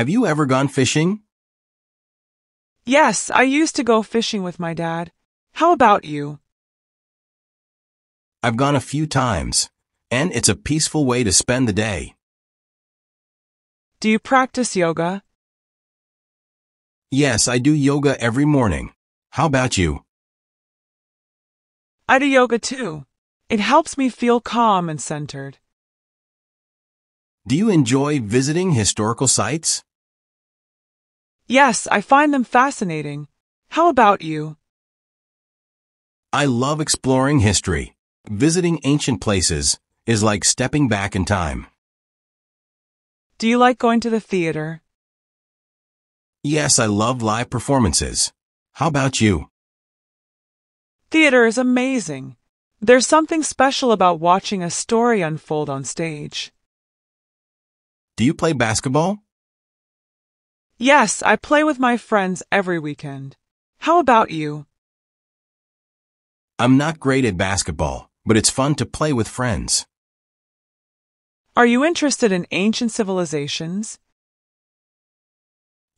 Have you ever gone fishing? Yes, I used to go fishing with my dad. How about you? I've gone a few times, and it's a peaceful way to spend the day. Do you practice yoga? Yes, I do yoga every morning. How about you? I do yoga too. It helps me feel calm and centered. Do you enjoy visiting historical sites? Yes, I find them fascinating. How about you? I love exploring history. Visiting ancient places is like stepping back in time. Do you like going to the theater? Yes, I love live performances. How about you? Theater is amazing. There's something special about watching a story unfold on stage. Do you play basketball? Yes, I play with my friends every weekend. How about you? I'm not great at basketball, but it's fun to play with friends. Are you interested in ancient civilizations?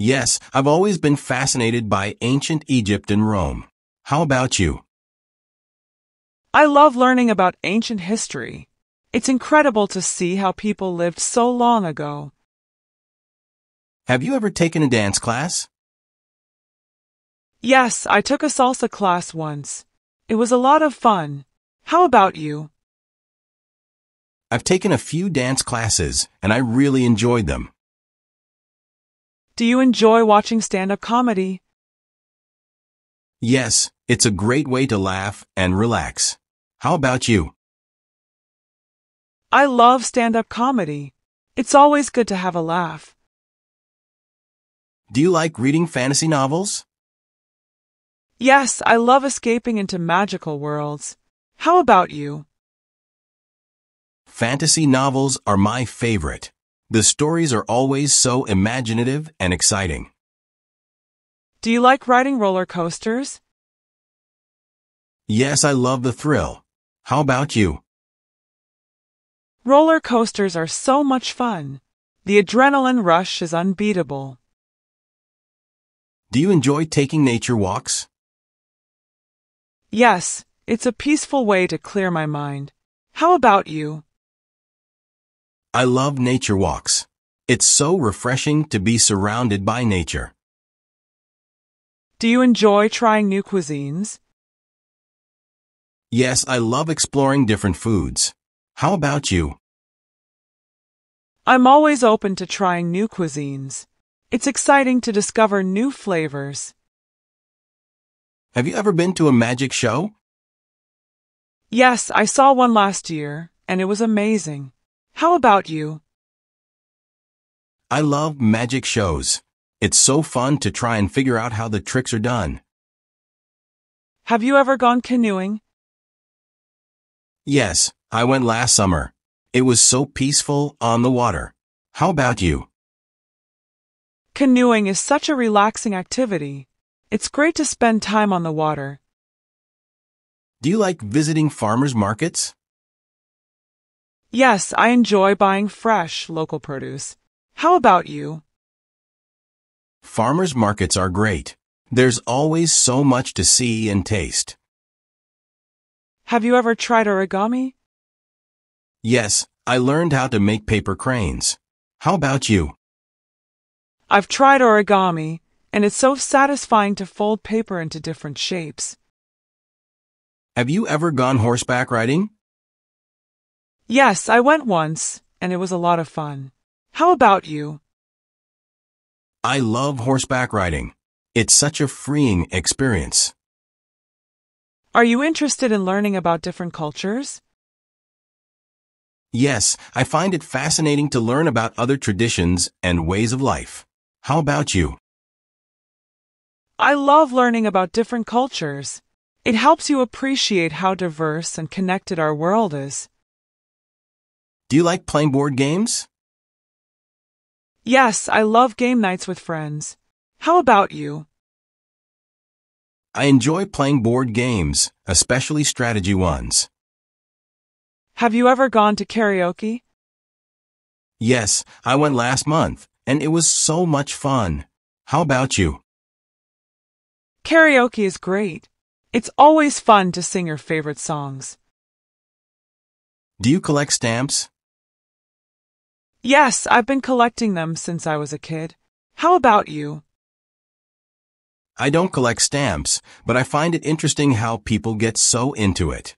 Yes, I've always been fascinated by ancient Egypt and Rome. How about you? I love learning about ancient history. It's incredible to see how people lived so long ago. Have you ever taken a dance class? Yes, I took a salsa class once. It was a lot of fun. How about you? I've taken a few dance classes, and I really enjoyed them. Do you enjoy watching stand-up comedy? Yes, it's a great way to laugh and relax. How about you? I love stand-up comedy. It's always good to have a laugh. Do you like reading fantasy novels? Yes, I love escaping into magical worlds. How about you? Fantasy novels are my favorite. The stories are always so imaginative and exciting. Do you like riding roller coasters? Yes, I love the thrill. How about you? Roller coasters are so much fun. The adrenaline rush is unbeatable. Do you enjoy taking nature walks? Yes, it's a peaceful way to clear my mind. How about you? I love nature walks. It's so refreshing to be surrounded by nature. Do you enjoy trying new cuisines? Yes, I love exploring different foods. How about you? I'm always open to trying new cuisines. It's exciting to discover new flavors. Have you ever been to a magic show? Yes, I saw one last year, and it was amazing. How about you? I love magic shows. It's so fun to try and figure out how the tricks are done. Have you ever gone canoeing? Yes, I went last summer. It was so peaceful on the water. How about you? Canoeing is such a relaxing activity. It's great to spend time on the water. Do you like visiting farmers markets? Yes, I enjoy buying fresh, local produce. How about you? Farmers markets are great. There's always so much to see and taste. Have you ever tried origami? Yes, I learned how to make paper cranes. How about you? I've tried origami, and it's so satisfying to fold paper into different shapes. Have you ever gone horseback riding? Yes, I went once, and it was a lot of fun. How about you? I love horseback riding. It's such a freeing experience. Are you interested in learning about different cultures? Yes, I find it fascinating to learn about other traditions and ways of life. How about you? I love learning about different cultures. It helps you appreciate how diverse and connected our world is. Do you like playing board games? Yes, I love game nights with friends. How about you? I enjoy playing board games, especially strategy ones. Have you ever gone to karaoke? Yes, I went last month. And it was so much fun. How about you? Karaoke is great. It's always fun to sing your favorite songs. Do you collect stamps? Yes, I've been collecting them since I was a kid. How about you? I don't collect stamps, but I find it interesting how people get so into it.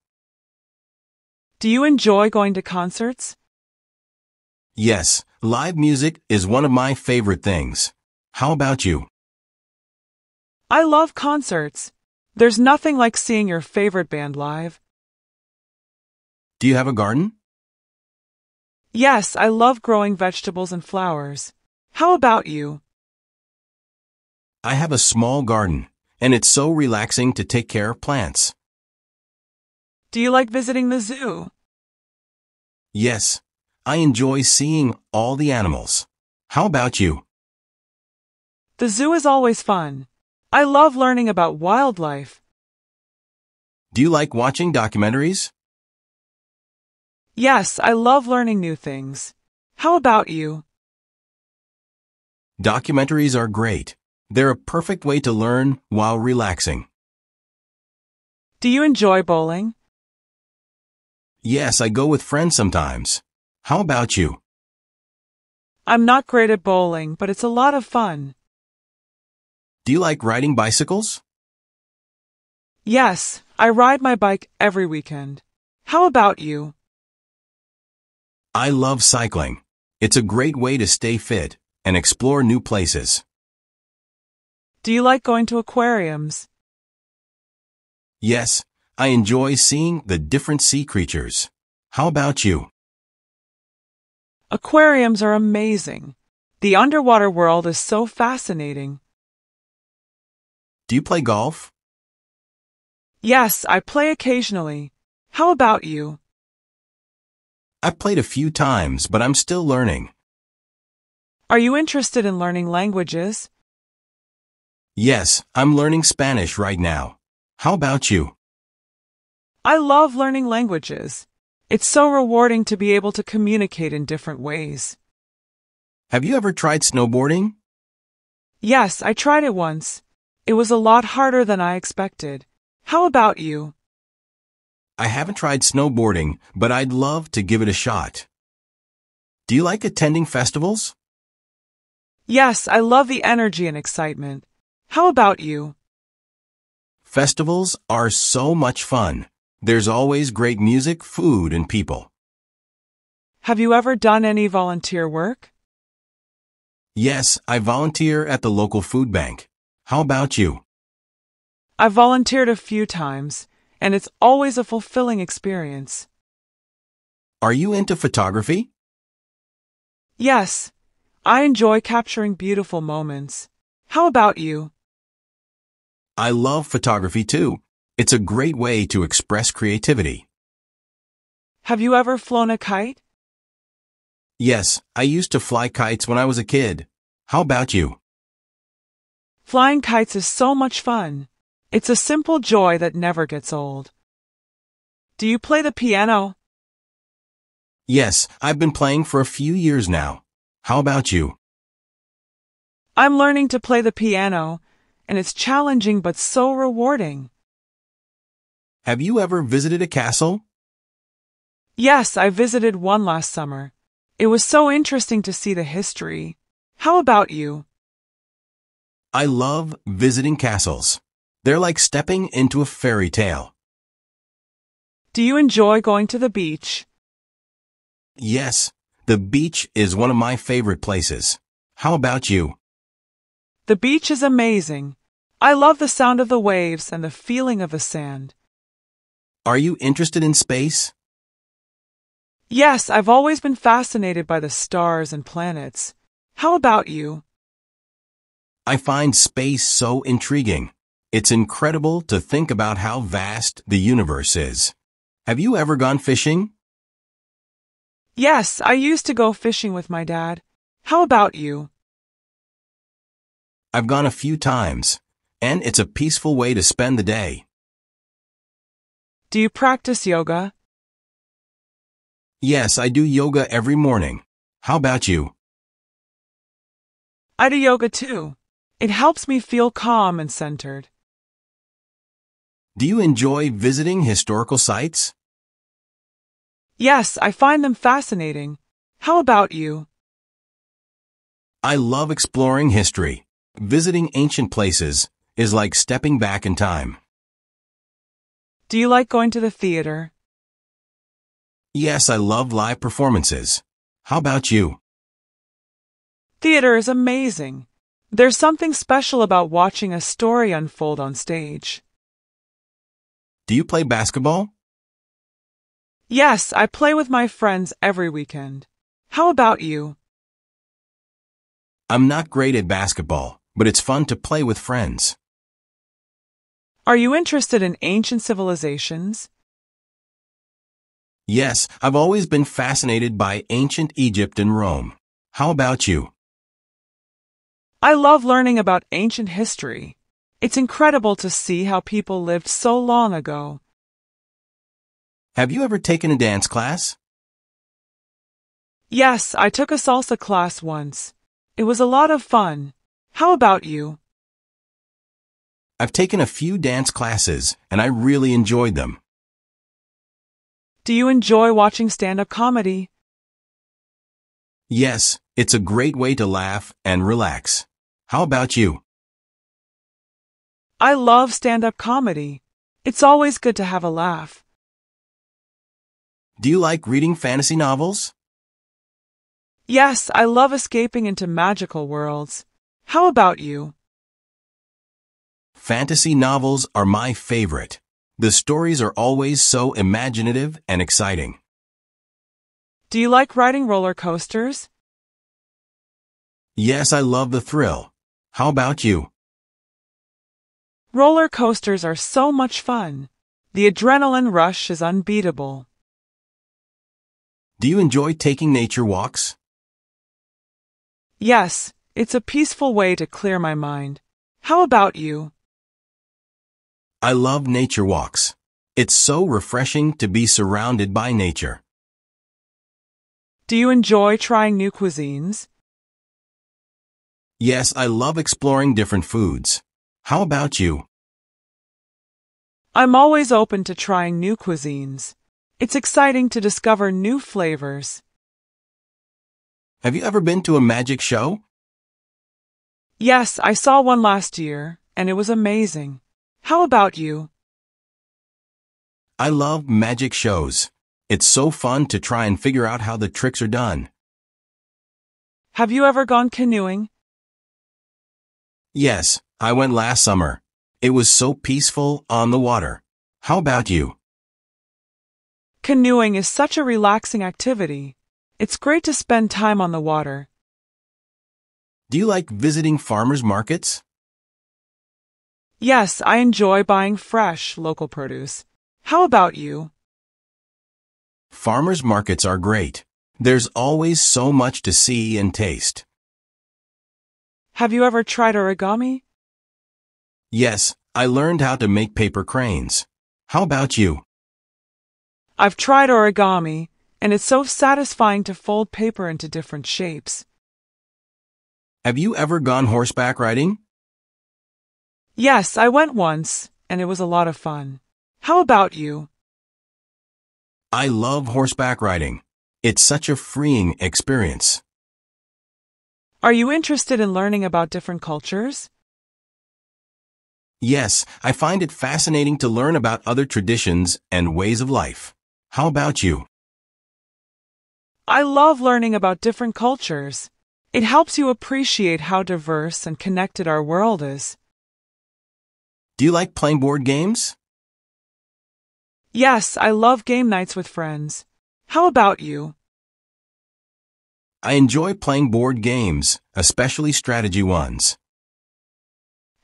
Do you enjoy going to concerts? Yes, live music is one of my favorite things. How about you? I love concerts. There's nothing like seeing your favorite band live. Do you have a garden? Yes, I love growing vegetables and flowers. How about you? I have a small garden, and it's so relaxing to take care of plants. Do you like visiting the zoo? Yes, I enjoy seeing all the animals. How about you? The zoo is always fun. I love learning about wildlife. Do you like watching documentaries? Yes, I love learning new things. How about you? Documentaries are great. They're a perfect way to learn while relaxing. Do you enjoy bowling? Yes, I go with friends sometimes. How about you? I'm not great at bowling, but it's a lot of fun. Do you like riding bicycles? Yes, I ride my bike every weekend. How about you? I love cycling. It's a great way to stay fit and explore new places. Do you like going to aquariums? Yes, I enjoy seeing the different sea creatures. How about you? Aquariums are amazing. The underwater world is so fascinating. Do you play golf? Yes, I play occasionally. How about you? I've played a few times, but I'm still learning. Are you interested in learning languages? Yes, I'm learning Spanish right now. How about you? I love learning languages. It's so rewarding to be able to communicate in different ways. Have you ever tried snowboarding? Yes, I tried it once. It was a lot harder than I expected. How about you? I haven't tried snowboarding, but I'd love to give it a shot. Do you like attending festivals? Yes, I love the energy and excitement. How about you? Festivals are so much fun. There's always great music, food, and people. Have you ever done any volunteer work? Yes, I volunteer at the local food bank. How about you? I've volunteered a few times, and it's always a fulfilling experience. Are you into photography? Yes, I enjoy capturing beautiful moments. How about you? I love photography too. It's a great way to express creativity. Have you ever flown a kite? Yes, I used to fly kites when I was a kid. How about you? Flying kites is so much fun. It's a simple joy that never gets old. Do you play the piano? Yes, I've been playing for a few years now. How about you? I'm learning to play the piano, and it's challenging but so rewarding. Have you ever visited a castle? Yes, I visited one last summer. It was so interesting to see the history. How about you? I love visiting castles. They're like stepping into a fairy tale. Do you enjoy going to the beach? Yes, the beach is one of my favorite places. How about you? The beach is amazing. I love the sound of the waves and the feeling of the sand. Are you interested in space? Yes, I've always been fascinated by the stars and planets. How about you? I find space so intriguing. It's incredible to think about how vast the universe is. Have you ever gone fishing? Yes, I used to go fishing with my dad. How about you? I've gone a few times, and it's a peaceful way to spend the day. Do you practice yoga? Yes, I do yoga every morning. How about you? I do yoga too. It helps me feel calm and centered. Do you enjoy visiting historical sites? Yes, I find them fascinating. How about you? I love exploring history. Visiting ancient places is like stepping back in time. Do you like going to the theater? Yes, I love live performances. How about you? Theater is amazing. There's something special about watching a story unfold on stage. Do you play basketball? Yes, I play with my friends every weekend. How about you? I'm not great at basketball, but it's fun to play with friends. Are you interested in ancient civilizations? Yes, I've always been fascinated by ancient Egypt and Rome. How about you? I love learning about ancient history. It's incredible to see how people lived so long ago. Have you ever taken a dance class? Yes, I took a salsa class once. It was a lot of fun. How about you? I've taken a few dance classes, and I really enjoyed them. Do you enjoy watching stand-up comedy? Yes, it's a great way to laugh and relax. How about you? I love stand-up comedy. It's always good to have a laugh. Do you like reading fantasy novels? Yes, I love escaping into magical worlds. How about you? Fantasy novels are my favorite. The stories are always so imaginative and exciting. Do you like riding roller coasters? Yes, I love the thrill. How about you? Roller coasters are so much fun. The adrenaline rush is unbeatable. Do you enjoy taking nature walks? Yes, it's a peaceful way to clear my mind. How about you? I love nature walks. It's so refreshing to be surrounded by nature. Do you enjoy trying new cuisines? Yes, I love exploring different foods. How about you? I'm always open to trying new cuisines. It's exciting to discover new flavors. Have you ever been to a magic show? Yes, I saw one last year, and it was amazing. How about you? I love magic shows. It's so fun to try and figure out how the tricks are done. Have you ever gone canoeing? Yes, I went last summer. It was so peaceful on the water. How about you? Canoeing is such a relaxing activity. It's great to spend time on the water. Do you like visiting farmers markets? Yes, I enjoy buying fresh, local produce. How about you? Farmers markets are great. There's always so much to see and taste. Have you ever tried origami? Yes, I learned how to make paper cranes. How about you? I've tried origami, and it's so satisfying to fold paper into different shapes. Have you ever gone horseback riding? Yes, I went once, and it was a lot of fun. How about you? I love horseback riding. It's such a freeing experience. Are you interested in learning about different cultures? Yes, I find it fascinating to learn about other traditions and ways of life. How about you? I love learning about different cultures. It helps you appreciate how diverse and connected our world is. Do you like playing board games? Yes, I love game nights with friends. How about you? I enjoy playing board games, especially strategy ones.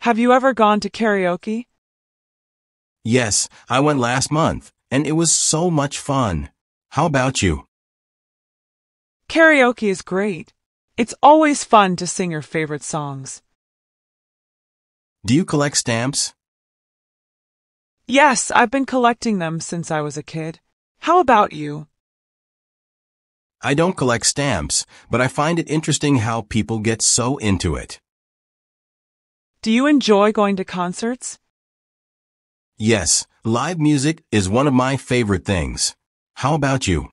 Have you ever gone to karaoke? Yes, I went last month, and it was so much fun. How about you? Karaoke is great. It's always fun to sing your favorite songs. Do you collect stamps? Yes, I've been collecting them since I was a kid. How about you? I don't collect stamps, but I find it interesting how people get so into it. Do you enjoy going to concerts? Yes, live music is one of my favorite things. How about you?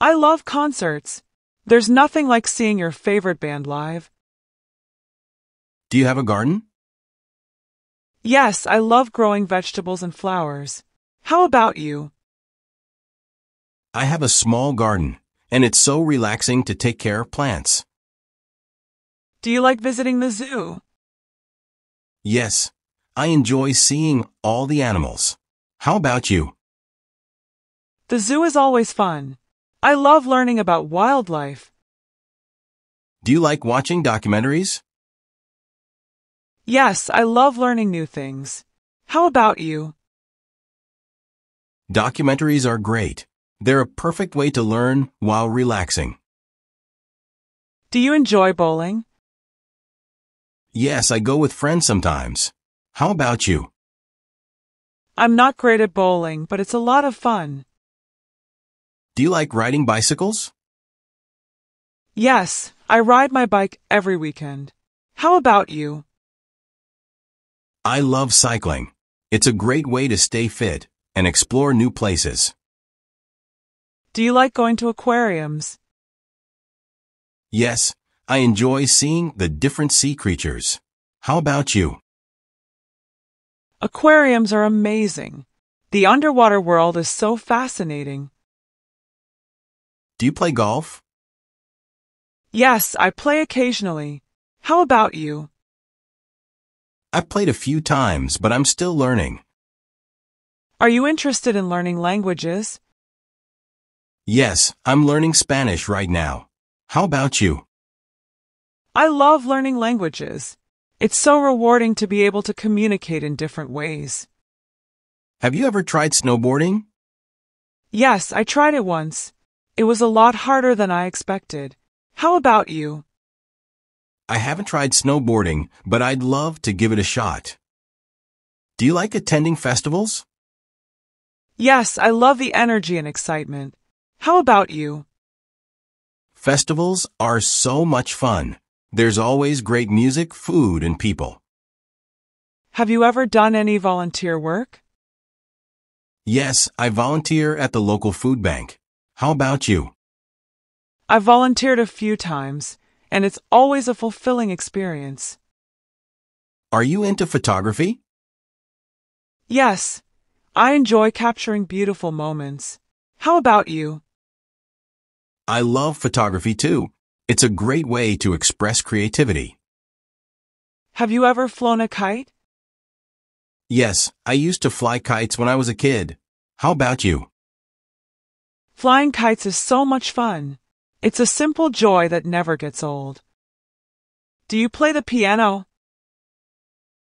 I love concerts. There's nothing like seeing your favorite band live. Do you have a garden? Yes, I love growing vegetables and flowers. How about you? I have a small garden, and it's so relaxing to take care of plants. Do you like visiting the zoo? Yes, I enjoy seeing all the animals. How about you? The zoo is always fun. I love learning about wildlife. Do you like watching documentaries? Yes, I love learning new things. How about you? Documentaries are great. They're a perfect way to learn while relaxing. Do you enjoy bowling? Yes, I go with friends sometimes. How about you? I'm not great at bowling, but it's a lot of fun. Do you like riding bicycles? Yes, I ride my bike every weekend. How about you? I love cycling. It's a great way to stay fit and explore new places. Do you like going to aquariums? Yes, I enjoy seeing the different sea creatures. How about you? Aquariums are amazing. The underwater world is so fascinating. Do you play golf? Yes, I play occasionally. How about you? I've played a few times, but I'm still learning. Are you interested in learning languages? Yes, I'm learning Spanish right now. How about you? I love learning languages. It's so rewarding to be able to communicate in different ways. Have you ever tried snowboarding? Yes, I tried it once. It was a lot harder than I expected. How about you? I haven't tried snowboarding, but I'd love to give it a shot. Do you like attending festivals? Yes, I love the energy and excitement. How about you? Festivals are so much fun. There's always great music, food, and people. Have you ever done any volunteer work? Yes, I volunteer at the local food bank. How about you? I've volunteered a few times, and it's always a fulfilling experience. Are you into photography? Yes, I enjoy capturing beautiful moments. How about you? I love photography too. It's a great way to express creativity. Have you ever flown a kite? Yes, I used to fly kites when I was a kid. How about you? Flying kites is so much fun. It's a simple joy that never gets old. Do you play the piano?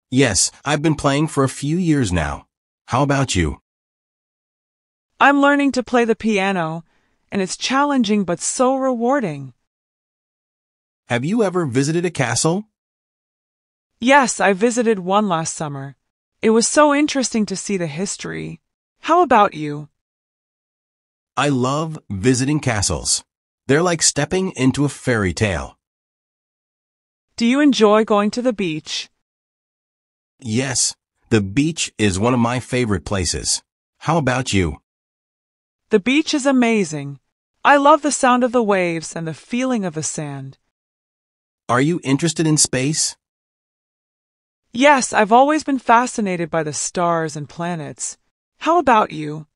Yes, I've been playing for a few years now. How about you? I'm learning to play the piano, and it's challenging but so rewarding. Have you ever visited a castle? Yes, I visited one last summer. It was so interesting to see the history. How about you? I love visiting castles. They're like stepping into a fairy tale. Do you enjoy going to the beach? Yes, the beach is one of my favorite places. How about you? The beach is amazing. I love the sound of the waves and the feeling of the sand. Are you interested in space? Yes, I've always been fascinated by the stars and planets. How about you?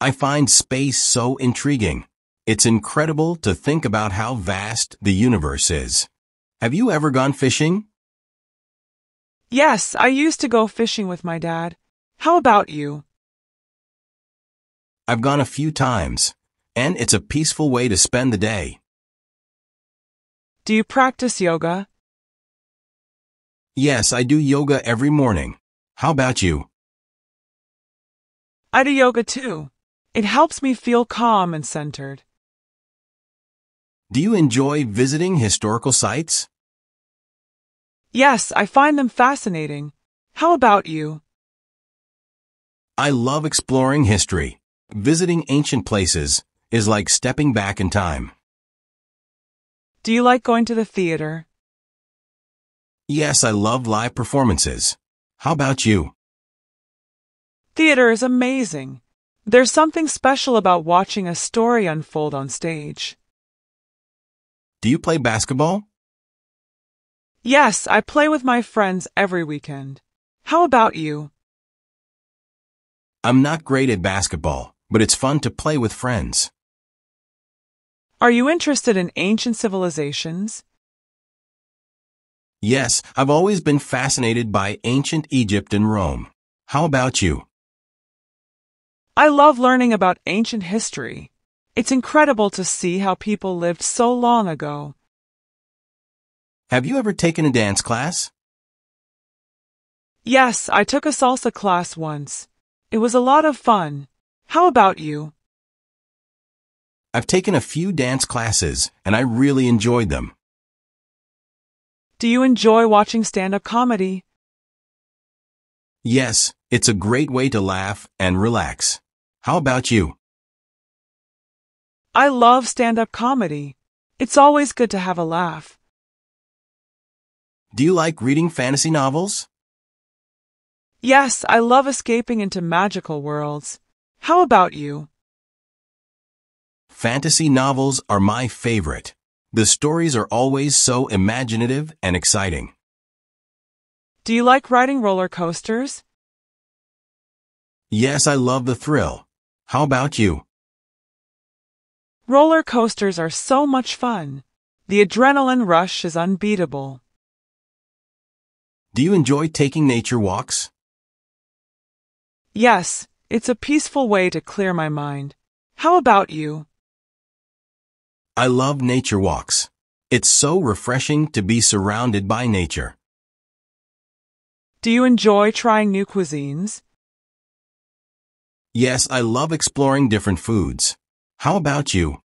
I find space so intriguing. It's incredible to think about how vast the universe is. Have you ever gone fishing? Yes, I used to go fishing with my dad. How about you? I've gone a few times, and it's a peaceful way to spend the day. Do you practice yoga? Yes, I do yoga every morning. How about you? I do yoga too. It helps me feel calm and centered. Do you enjoy visiting historical sites? Yes, I find them fascinating. How about you? I love exploring history. Visiting ancient places is like stepping back in time. Do you like going to the theater? Yes, I love live performances. How about you? Theater is amazing. There's something special about watching a story unfold on stage. Do you play basketball? Yes, I play with my friends every weekend. How about you? I'm not great at basketball, but it's fun to play with friends. Are you interested in ancient civilizations? Yes, I've always been fascinated by ancient Egypt and Rome. How about you? I love learning about ancient history. It's incredible to see how people lived so long ago. Have you ever taken a dance class? Yes, I took a salsa class once. It was a lot of fun. How about you? I've taken a few dance classes, and I really enjoyed them. Do you enjoy watching stand-up comedy? Yes, it's a great way to laugh and relax. How about you? I love stand-up comedy. It's always good to have a laugh. Do you like reading fantasy novels? Yes, I love escaping into magical worlds. How about you? Fantasy novels are my favorite. The stories are always so imaginative and exciting. Do you like riding roller coasters? Yes, I love the thrill. How about you? Roller coasters are so much fun. The adrenaline rush is unbeatable. Do you enjoy taking nature walks? Yes, it's a peaceful way to clear my mind. How about you? I love nature walks. It's so refreshing to be surrounded by nature. Do you enjoy trying new cuisines? Yes, I love exploring different foods. How about you?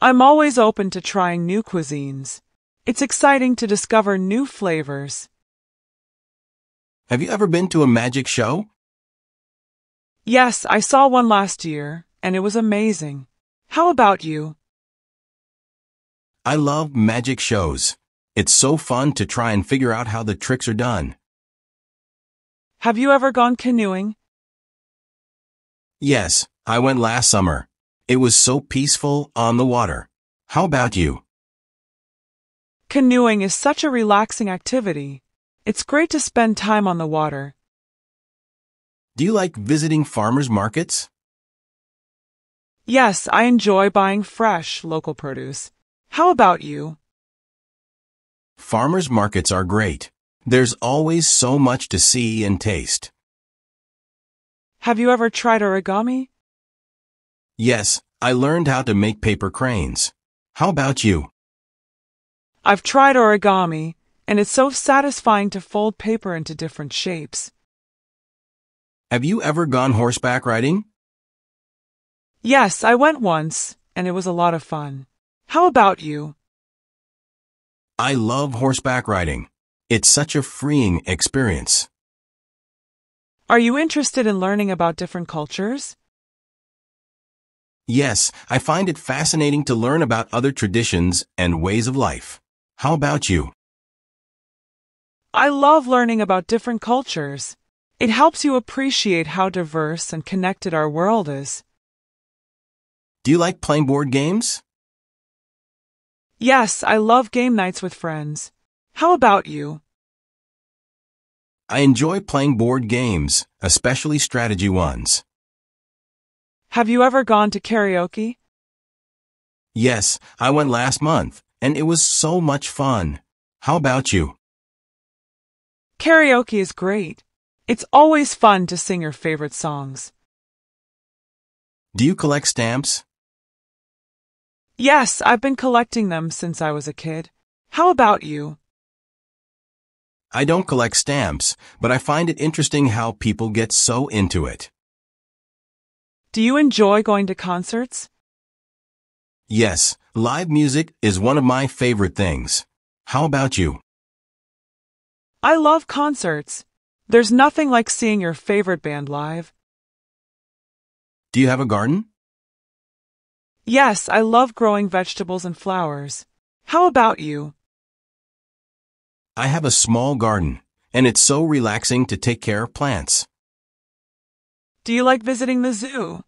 I'm always open to trying new cuisines. It's exciting to discover new flavors. Have you ever been to a magic show? Yes, I saw one last year, and it was amazing. How about you? I love magic shows. It's so fun to try and figure out how the tricks are done. Have you ever gone canoeing? Yes, I went last summer. It was so peaceful on the water. How about you? Canoeing is such a relaxing activity. It's great to spend time on the water. Do you like visiting farmers markets? Yes, I enjoy buying fresh, local produce. How about you? Farmers markets are great. There's always so much to see and taste. Have you ever tried origami? Yes, I learned how to make paper cranes. How about you? I've tried origami, and it's so satisfying to fold paper into different shapes. Have you ever gone horseback riding? Yes, I went once, and it was a lot of fun. How about you? I love horseback riding. It's such a freeing experience. Are you interested in learning about different cultures? Yes, I find it fascinating to learn about other traditions and ways of life. How about you? I love learning about different cultures. It helps you appreciate how diverse and connected our world is. Do you like playing board games? Yes, I love game nights with friends. How about you? I enjoy playing board games, especially strategy ones. Have you ever gone to karaoke? Yes, I went last month, and it was so much fun. How about you? Karaoke is great. It's always fun to sing your favorite songs. Do you collect stamps? Yes, I've been collecting them since I was a kid. How about you? I don't collect stamps, but I find it interesting how people get so into it. Do you enjoy going to concerts? Yes, live music is one of my favorite things. How about you? I love concerts. There's nothing like seeing your favorite band live. Do you have a garden? Yes, I love growing vegetables and flowers. How about you? I have a small garden, and it's so relaxing to take care of plants. Do you like visiting the zoo?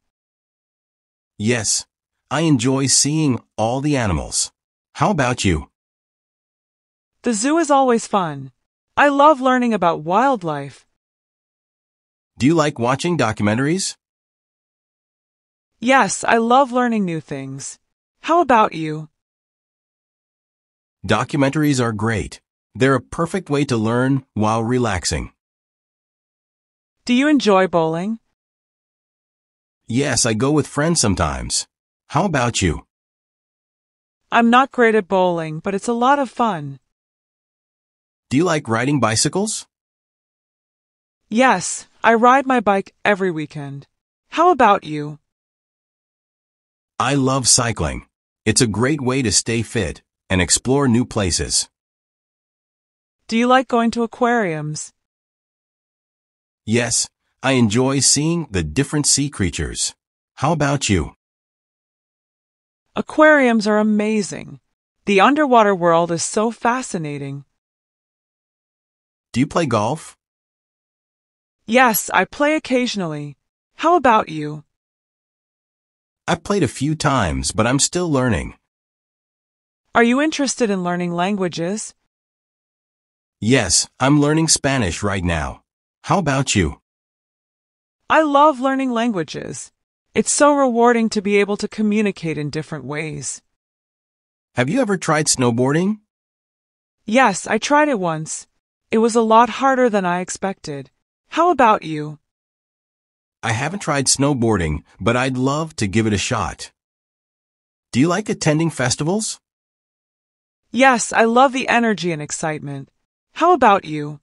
Yes, I enjoy seeing all the animals. How about you? The zoo is always fun. I love learning about wildlife. Do you like watching documentaries? Yes, I love learning new things. How about you? Documentaries are great. They're a perfect way to learn while relaxing. Do you enjoy bowling? Yes, I go with friends sometimes. How about you? I'm not great at bowling, but it's a lot of fun. Do you like riding bicycles? Yes, I ride my bike every weekend. How about you? I love cycling. It's a great way to stay fit and explore new places. Do you like going to aquariums? Yes, I enjoy seeing the different sea creatures. How about you? Aquariums are amazing. The underwater world is so fascinating. Do you play golf? Yes, I play occasionally. How about you? I've played a few times, but I'm still learning. Are you interested in learning languages? Yes, I'm learning Spanish right now. How about you? I love learning languages. It's so rewarding to be able to communicate in different ways. Have you ever tried snowboarding? Yes, I tried it once. It was a lot harder than I expected. How about you? I haven't tried snowboarding, but I'd love to give it a shot. Do you like attending festivals? Yes, I love the energy and excitement. How about you?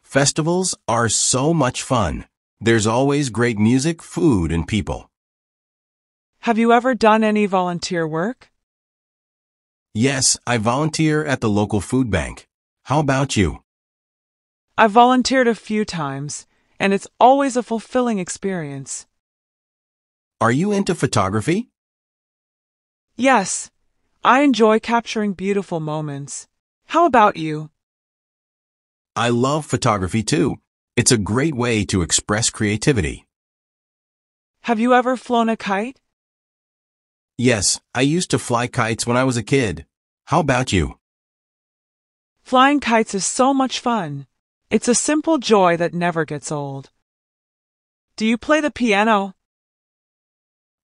Festivals are so much fun. There's always great music, food, and people. Have you ever done any volunteer work? Yes, I volunteer at the local food bank. How about you? I've volunteered a few times, and it's always a fulfilling experience. Are you into photography? Yes, I enjoy capturing beautiful moments. How about you? I love photography too. It's a great way to express creativity. Have you ever flown a kite? Yes, I used to fly kites when I was a kid. How about you? Flying kites is so much fun. It's a simple joy that never gets old. Do you play the piano?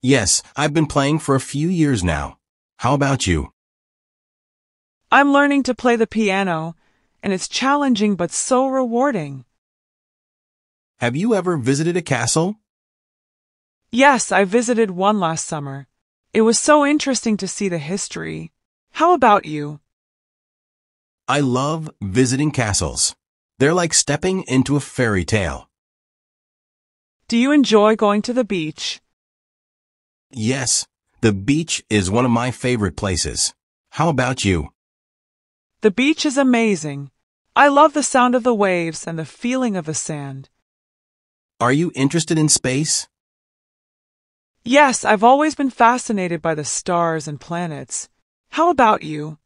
Yes, I've been playing for a few years now. How about you? I'm learning to play the piano, and it's challenging but so rewarding. Have you ever visited a castle? Yes, I visited one last summer. It was so interesting to see the history. How about you? I love visiting castles. They're like stepping into a fairy tale. Do you enjoy going to the beach? Yes, the beach is one of my favorite places. How about you? The beach is amazing. I love the sound of the waves and the feeling of the sand. Are you interested in space? Yes, I've always been fascinated by the stars and planets. How about you?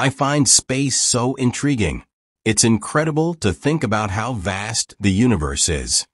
I find space so intriguing. It's incredible to think about how vast the universe is.